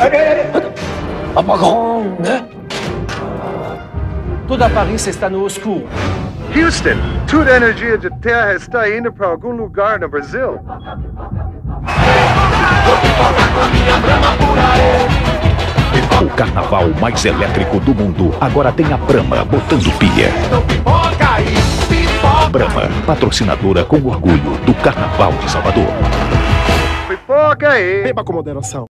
Ah, Apagão, né? Toda Paris está no escuro. Houston, toda a energia de terra está indo para algum lugar no Brasil. O carnaval mais elétrico do mundo agora tem a Brama botando pia. Brama, patrocinadora com orgulho do Carnaval de Salvador. Pipoca aí! Beba com moderação.